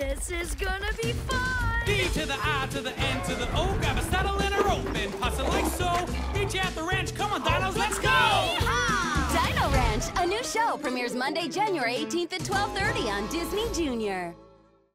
This is gonna be fun! D to the I to the N to the O. Grab a saddle and a rope and pass it like so. Meet you at the ranch. Come on, dinos, let's go! Dino Ranch, a new show premieres Monday, January 18th at 12:30 on Disney Junior.